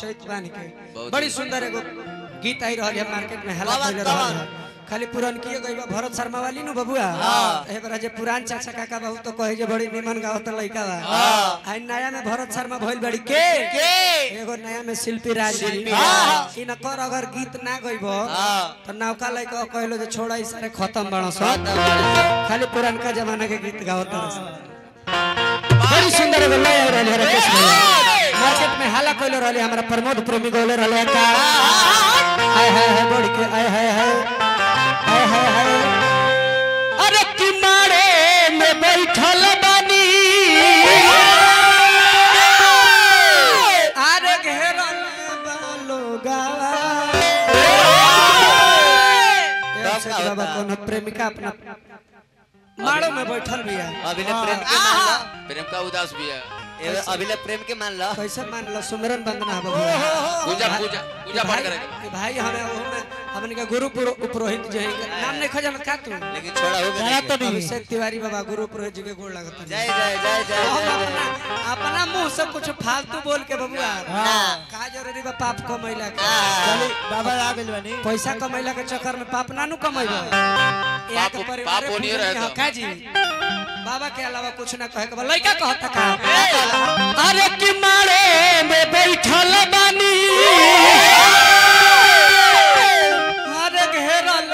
चैत बानी के बड़ी सुंदर एगो गीत आई रहल है मार्केट में हला कवन, कइले रहल कवन? है खाली पुरनकी गई बा भरत शर्मा वाली नु बबुआ? हाँ। ए बरा जे पुरान चाचा काका बाबू तो कहे जे बड़ी निमन गावत लइका बा। हाँ। आई नया में भरत शर्मा भइल बड़ी। के? के? एगो नया में शिल्पी राज जी शिल्पी राज। इन कर अगर गीत ना गइबो हाँ। तो नौका लइका कहलो जे छोड़ा ई सारे खत्म बड़ा सो खत्म बड़ा खाली पुरानका जमाना के गीत गावत रहे बड़ी सुंदर एगो लय रहल है राकेश भैया मार्केट में हाला कइले रहले हमरा प्रमोद प्रेमी गौले रहले का हाय हाय हाय बड़ी के हाय हाय। हाय हाय हाय। हाय अरे किनारे में बैठल बानी। अरे घेरल बालो गावा का बाबा? कोनो प्रेमिका अपना माड़ो में बैठल अभिनय हाँ। प्रेम के मान प्रेम का उदास भी है ए, अभिनय प्रेम के मान ला। कैसे मान लो? सुमिरन वंदना है बाबू पूजा पूजा पूजा पाठ करेगा। भाई हमें वो में हमन का गुरु पुरोहित जो है। नाम नहीं खजन का तू? लेकिन छोड़ा हो गया तो नहीं। अभिषेक तिवारी बाबा गुरु पुरोहित जी के गोड़ लगता जय जय जय जय अपना मुँह से कुछ फालतू बोल के बबुआ। हाँ। का ज़रूरी बा पाप कमैला के। हाँ। चली बाबा आ गेल बानी। पैसा कमैला के चक्कर में पाप ना नु कमैबो यहाँ पाप- परिवार पाप ओनिए पूजन के। जी। बाबा के अलावा कुछ ना कहे के बा कहता का अरे कि मारे में बैठल बानी। अरे घेरल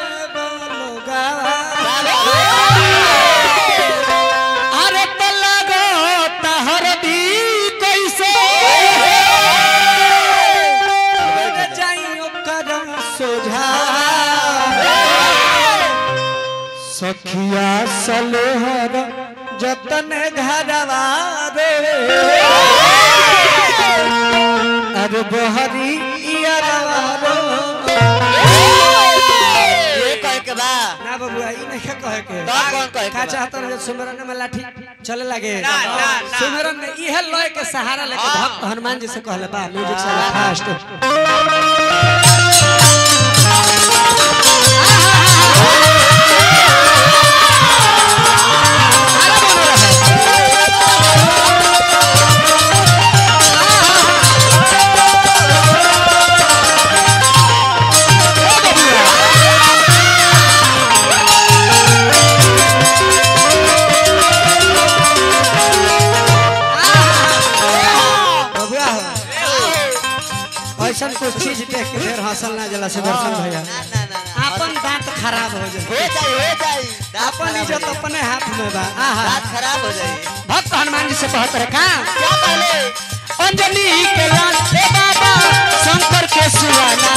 का बा? चाहत रहे सुमरन में लाठी चले लगे। सुमरन में इहे लय के सहारा लेके भक्त हनुमान जी से कहले बा म्यूज़िक फास्ट कुछ चीज़ देख के ढेर हंसल ना जला से दर्शन भैया ना ना अपन दांत खराब हो जाए। हो जाए हो जाए। अपन हो इज़्ज़त अपने हाथ में बा। आहा। दांत खराब हो जाए। भक्त हनुमान जी से कहत रहे का? क्या पहले? अंजलि के लाल से बाबा शंकर के सुवाना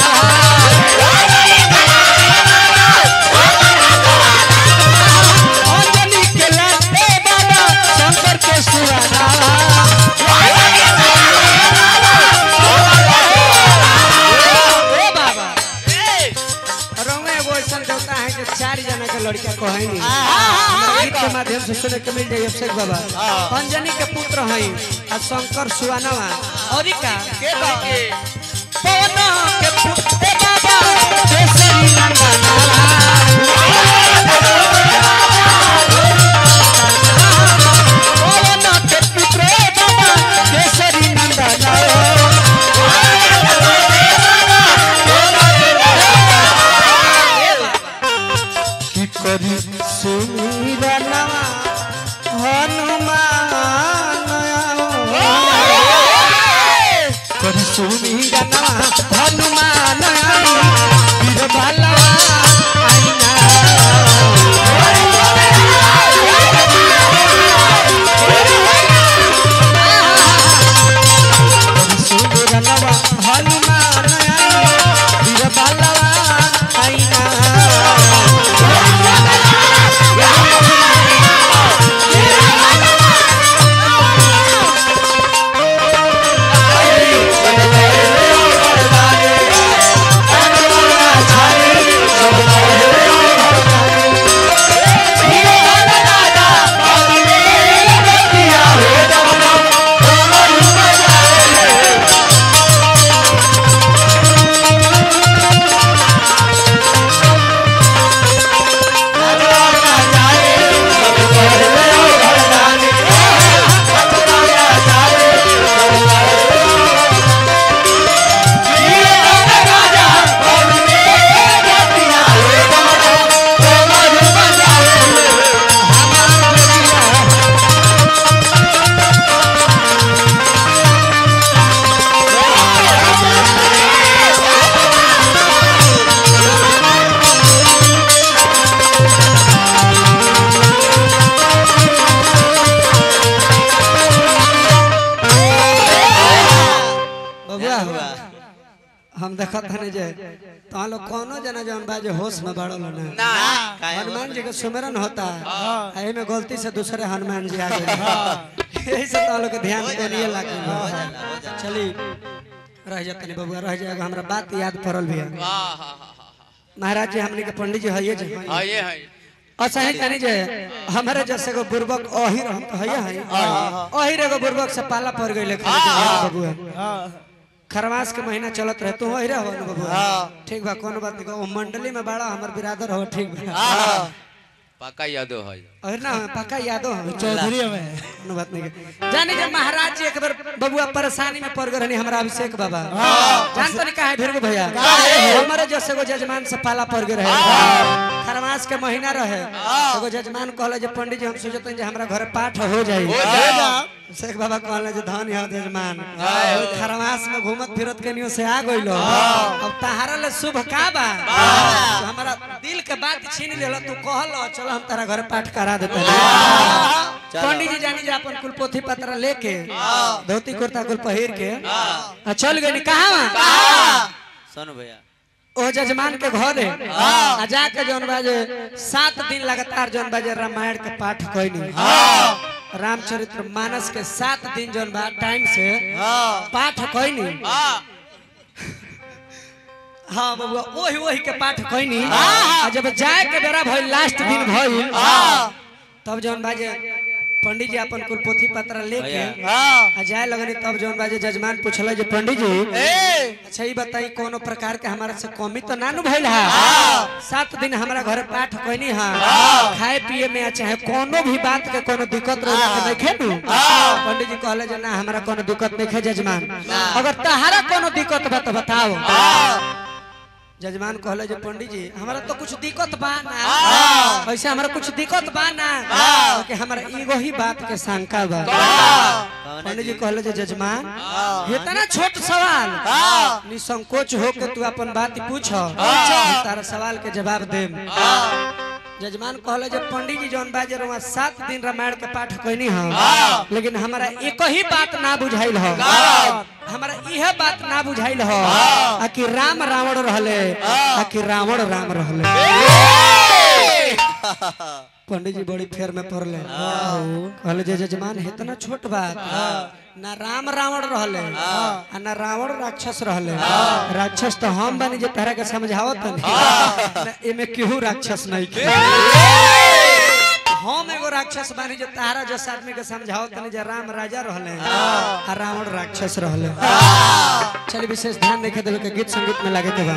सुने के मिल जाए अभिषेक बाबा। अंजनी के पुत्र है आ शंकर सुवानवा। और का के पवन के पुत्र सुमिरनवा हनुमान हम देखत हनी जे तो लोग कोनो जना जन बा जे होश में बाड़ल ना ना हनुमान जी का सुमिरन होता है। एही में गलती से दूसरे हनुमान जी आ गए। यही से तो लोग के। ध्यान देनिए लागे चली रह जातनी बबुआ रह जाएगा हमरा बात याद पड़ल भी है हा हा हा महाराज जी हमनी के पंडित जी हइए जे? हाँ ये है। अच्छा है जानी जे हमारे जैसे को बुर्बक ओहिर हम तो हइए हई ओहिर एगो बुर्बक से पाला पड़ गइले बबुआ। खरवास के महीना चलत रहे तू ओहिरे हो न बबुआ ठीक बा कोनो बात नहीं मंडली में बड़ा हमर बिरादर हो ठीक बा। पक्का यादो है। और ना पक्का यादो हम चौधरी में कोनो बात नहीं के। जानी जे महाराज जी एक बार बबुआ परेशानी में पड़ गए रहनी हमरा अभिषेक बाबा। जान तो नहीं काहे फिर भैया। हमारे जैसे को जजमान से पाला पड़ गए रहे। खरमास के महीना रहे। एगो जजमान कहले जे पंडित जी हम सोचते जे हमरा घर पाठ हो जाई। अभिषेक बाबा कहले जे धन है जजमान खरमास में घूमत फिरत के नियो से आ गइलो। अब तहारा ले शुभ का बा तो हमारा दिल के बात छीन लेलो तू कहलो चलो हम तारा घर पाठ करा देते। पंडित जी जानी जे अपन कुल पोथी पत्र लेके धोती कुर्ता कुल पहिर के आ चल गए कहाँ सुन भैया। ओ जजमान के घरे आ जाके जौन बाजे सात दिन लगातार जौन बाजे रामायण के पाठ कोई रामचरित्र मानस के सात दिन जौन बा टाइम से पाठ कोई हाँ। बबुआ वही वही के पाठ कोई आ जब जाए के बेरा भइल लास्ट दिन भइल तब जौन बाजे पंडित जी अपन कुल पोथी पत्र लेके आ जाए लगनी तब जौन बाजे जजमान पूछल जे पंडित जी अच्छा ये बताई कोनो प्रकार के हमारा से कमी तो ना नु भइल है? सात दिन हमारा घर पाठ कोई है। खाए पिए में चाहे कोनो भी बात के कोनो दिक्कत रहे नहीं पंडित जी कहले जे ना हमारा कोनो दिक्कत नहीं है। जजमान अगर तहारा कोनो दिक्कत बा तो बताओ। जजमान कहले जे पंडित जी हमारा तो कुछ दिक्कत बा ना। ऐसे हमारा कुछ दिक्कत बा ना। कि हमारा एगो ही बात के शंका बा। पंडित जी कहले जे जजमान इतना छोट सवाल। निसंकोच हो के तू अपन बात पूछ। तारा सवाल के जवाब दे जजमान कहले जे पंडित जी जौन बाजे रहुआ सात दिन रामायण के पाठ कहनी हम लेकिन हमारा एक ही बात ना बुझाइल हो। हमारा यह बात ना बुझाइल हो आ कि राम रावण रहले आ कि रावण राम रहले। पंडित जी बड़ी फेर में पड़ले। कहले जे जजमान इतना छोट बात ना राम रावण रहले आ ना रावण राक्षस रहले। राक्षस तो हम बनी जे तरह के समझावत ना एमे केहू राक्षस नहीं के हम एगो राक्षस बानी जे तारा जस आदमी के समझावत नहीं जे राम राजा रहले आ रावण राक्षस रहले। चलिए विशेष ध्यान देखे देवे के गीत संगीत में लगे के बा